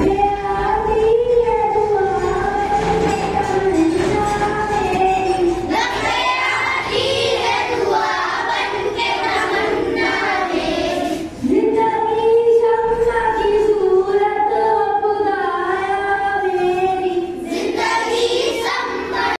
Yeah.